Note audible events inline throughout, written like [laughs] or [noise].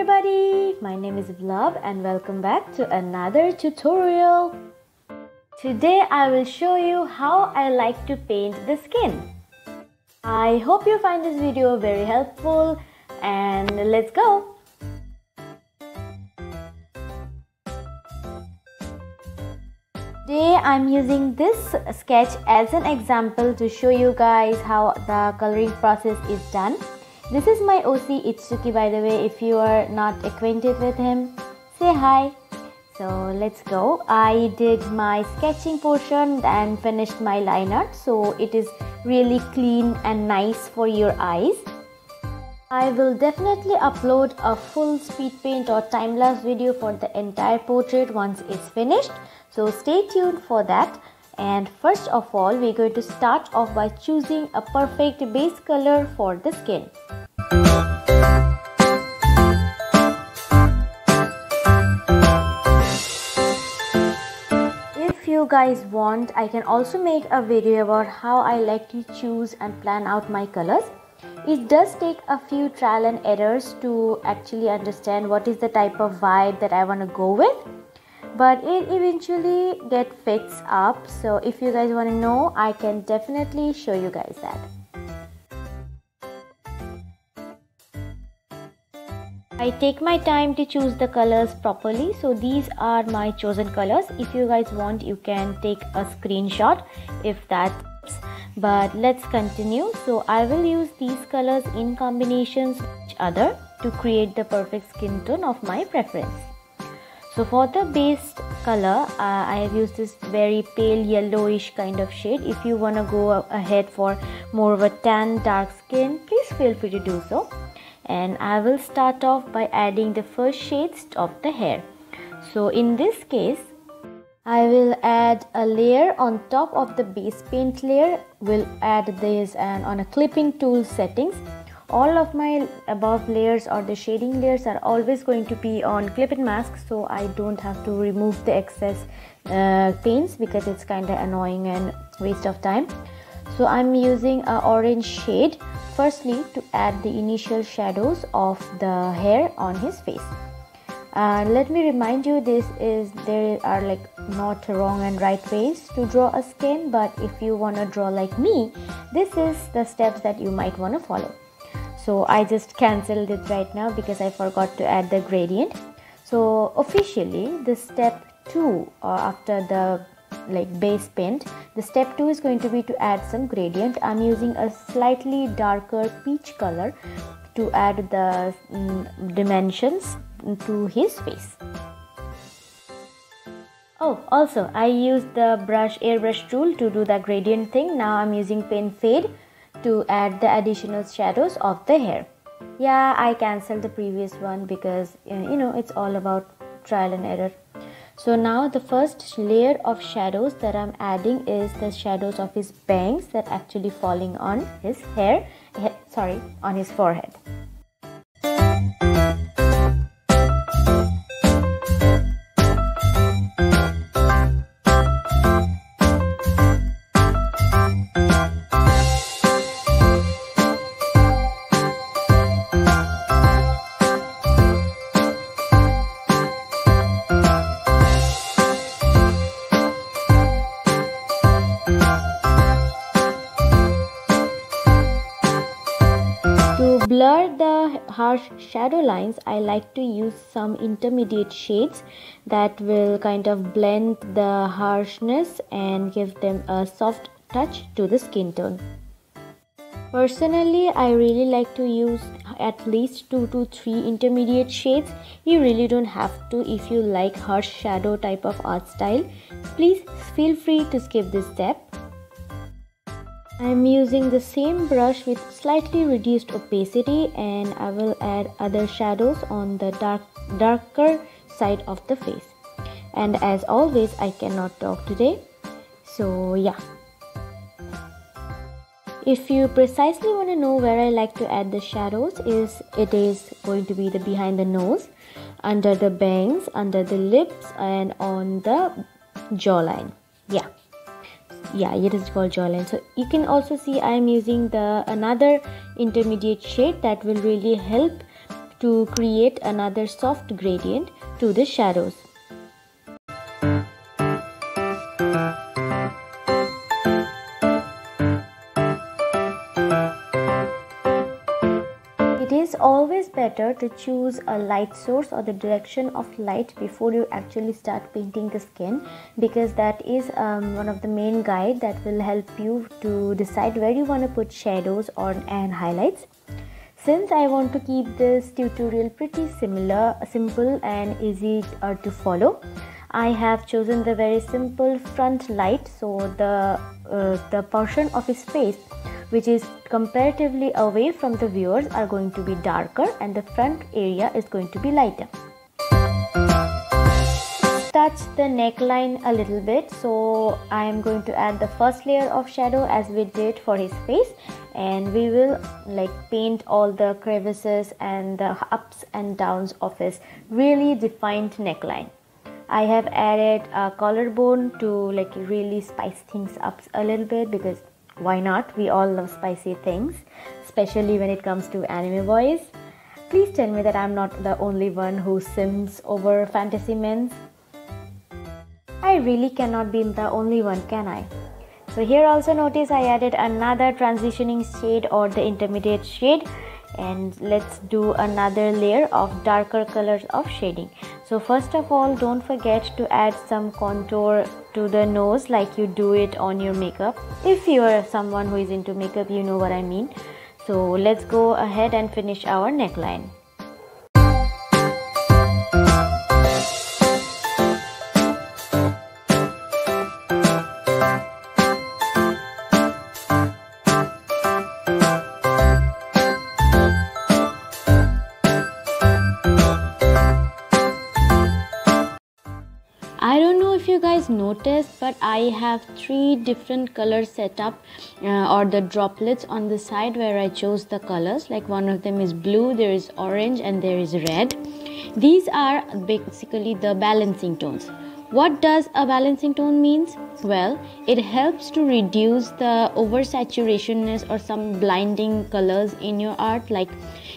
everybody, my name is Vlab and welcome back to another tutorial. Today I will show you how I like to paint the skin. I hope you find this video very helpful and let's go. Today I'm using this sketch as an example to show you guys how the coloring process is done. This is my OC Itsuki by the way if you are not acquainted with him. Say hi. So let's go. I did my sketching portion and finished my line art so it is really clean and nice for your eyes. I will definitely upload a full speed paint or time lapse video for the entire portrait once it's finished. So stay tuned for that. And first of all, we're going to start off by choosing a perfect base color for the skin. You guys want, I can also make a video about how I like to choose and plan out my colors. It does take a few trial and errors to actually understand what is the type of vibe that I want to go with but it eventually get fixed up so if you guys want to know I can definitely show you guys that I take my time to choose the colors properly. So these are my chosen colors. If you guys want you can take a screenshot if that but let's continue. So I will use these colors in combinations with each other to create the perfect skin tone of my preference. So for the base color uh, I have used this very pale yellowish kind of shade. If you want to go ahead for more of a tan dark skin please feel free to do so and I will start off by adding the first shades of the hair. So in this case I will add a layer on top of the base paint layer. We'll add this and on a clipping tool settings. All of my above layers or the shading layers are always going to be on clip and mask so I don't have to remove the excess uh, paints because it's kind of annoying and waste of time so I'm using a orange shade. Firstly to add the initial shadows of the hair on his face. Uh, let me remind you this is there are like not wrong and right ways to draw a skin but if you want to draw like me this is the steps that you might want to follow. So I just cancelled it right now because I forgot to add the gradient. So officially the step 2 or after the like base paint the step 2 is going to be to add some gradient I'm using a slightly darker peach color to add the um, dimensions to his face Oh, also I used the brush airbrush tool to do the gradient thing. Now I'm using paint fade to add the additional shadows of the hair. Yeah, I cancelled the previous one because you know it's all about trial and error. So now the first layer of shadows that I'm adding is the shadows of his bangs that actually falling on his hair, sorry, on his forehead. Harsh shadow lines I like to use some intermediate shades that will kind of blend the harshness and give them a soft touch to the skin tone. Personally, I really like to use at least 2 to 3 intermediate shades. You really don't have to if you like harsh shadow type of art style. Please feel free to skip this step. I am using the same brush with slightly reduced opacity and I will add other shadows on the dark, darker side of the face. And as always, I cannot talk today. So yeah. If you precisely want to know where I like to add the shadows is it is going to be the behind the nose, under the bangs, under the lips and on the jawline. Yeah yeah it is called jawline so you can also see i am using the another intermediate shade that will really help to create another soft gradient to the shadows. Better to choose a light source or the direction of light before you actually start painting the skin because that is um, one of the main guide that will help you to decide where you want to put shadows on and highlights. Since I want to keep this tutorial pretty similar, simple and easy uh, to follow, I have chosen the very simple front light so the uh, the portion of his face which is comparatively away from the viewers are going to be darker and the front area is going to be lighter. Touch the neckline a little bit so I am going to add the first layer of shadow as we did for his face and we will like paint all the crevices and the ups and downs of his really defined neckline. I have added a collarbone to like really spice things up a little bit because why not? We all love spicy things, especially when it comes to anime boys. Please tell me that I'm not the only one who sims over fantasy men. I really cannot be the only one, can I? So here also notice I added another transitioning shade or the intermediate shade and let's do another layer of darker colors of shading. So first of all don't forget to add some contour to the nose like you do it on your makeup. If you are someone who is into makeup you know what i mean. So let's go ahead and finish our neckline noticed, but I have three different colors set up uh, or the droplets on the side where I chose the colors. Like one of them is blue, there is orange, and there is red. These are basically the balancing tones. What does a balancing tone means? Well, it helps to reduce the oversaturationness or some blinding colors in your art. Like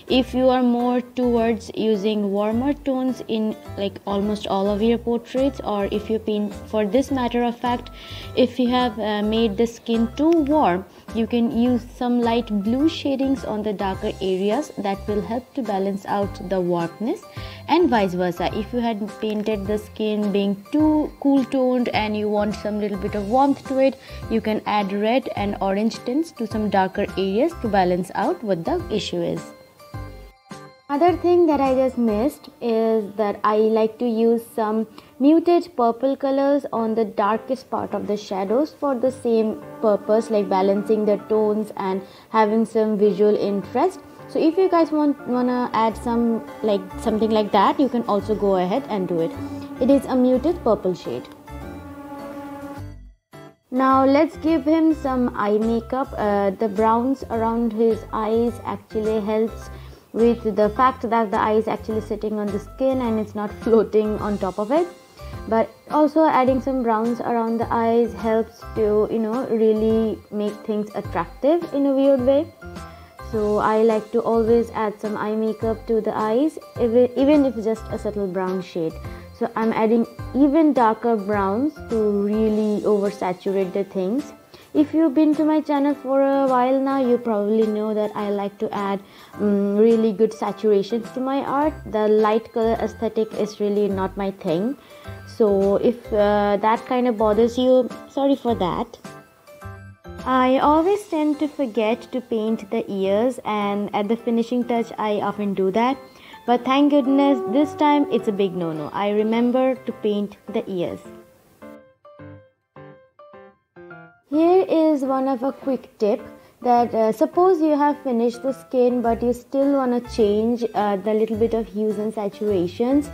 if you are more towards using warmer tones in like almost all of your portraits or if you paint for this matter of fact if you have uh, made the skin too warm you can use some light blue shadings on the darker areas that will help to balance out the warmness and vice versa. If you had painted the skin being too cool toned and you want some little bit of warmth to it. You can add red and orange tints to some darker areas to balance out what the issue is. Another thing that I just missed is that I like to use some muted purple colors on the darkest part of the shadows for the same purpose like balancing the tones and having some visual interest. So if you guys want wanna add some like something like that you can also go ahead and do it. It is a muted purple shade now let's give him some eye makeup. Uh, the browns around his eyes actually helps with the fact that the eye is actually sitting on the skin and it's not [laughs] floating on top of it. But also adding some browns around the eyes helps to you know really make things attractive in a weird way. So i like to always add some eye makeup to the eyes even if just a subtle brown shade so i'm adding even darker browns to really oversaturate the things. If you've been to my channel for a while now you probably know that i like to add um, really good saturations to my art. The light color aesthetic is really not my thing. So if uh, that kind of bothers you sorry for that. I always tend to forget to paint the ears and at the finishing touch I often do that but thank goodness this time it's a big no no I remember to paint the ears. Here is one of a quick tip that uh, suppose you have finished the skin but you still want to change uh, the little bit of hues and saturations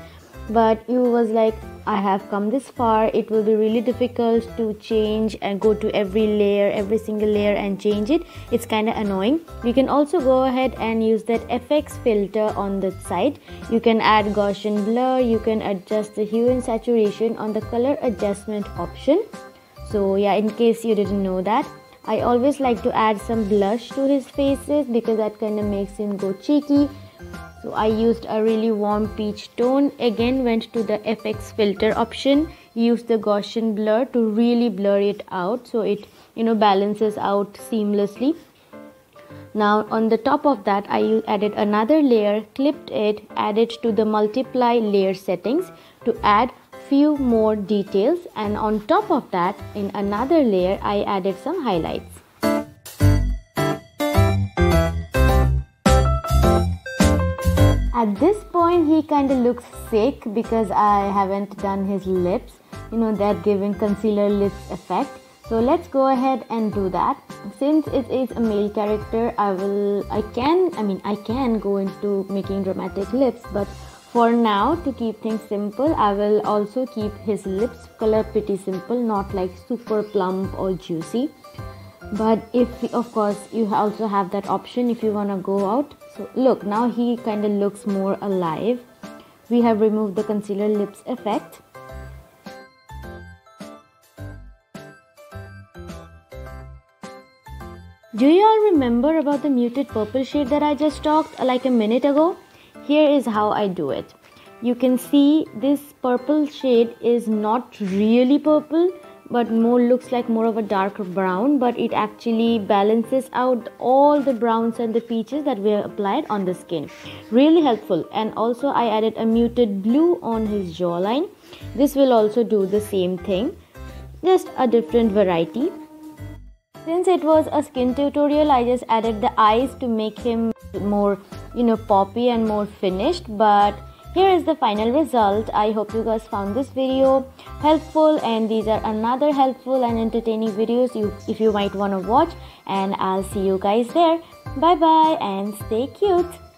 but you was like I have come this far it will be really difficult to change and go to every layer every single layer and change it. It's kind of annoying. You can also go ahead and use that FX filter on the side. You can add Gaussian blur you can adjust the hue and saturation on the color adjustment option. So yeah in case you didn't know that i always like to add some blush to his faces because that kind of makes him go cheeky so I used a really warm peach tone. Again went to the FX filter option. Used the Gaussian blur to really blur it out. So it you know balances out seamlessly. Now on the top of that I added another layer clipped it added to the multiply layer settings to add few more details. And on top of that in another layer I added some highlights At this point he kind of looks sick because I haven't done his lips. You know that giving concealer lips effect. So let's go ahead and do that. Since it is a male character, I will I can I mean I can go into making dramatic lips, but for now to keep things simple, I will also keep his lips color pretty simple, not like super plump or juicy but if of course you also have that option if you want to go out so look now he kind of looks more alive. We have removed the concealer lips effect. Do you all remember about the muted purple shade that I just talked like a minute ago? Here is how I do it. You can see this purple shade is not really purple but more looks like more of a darker brown but it actually balances out all the browns and the peaches that we applied on the skin. Really helpful. And also i added a muted blue on his jawline. This will also do the same thing. Just a different variety. Since it was a skin tutorial i just added the eyes to make him more you know poppy and more finished but here is the final result. I hope you guys found this video helpful and these are another helpful and entertaining videos you if you might want to watch and i'll see you guys there. Bye bye and stay cute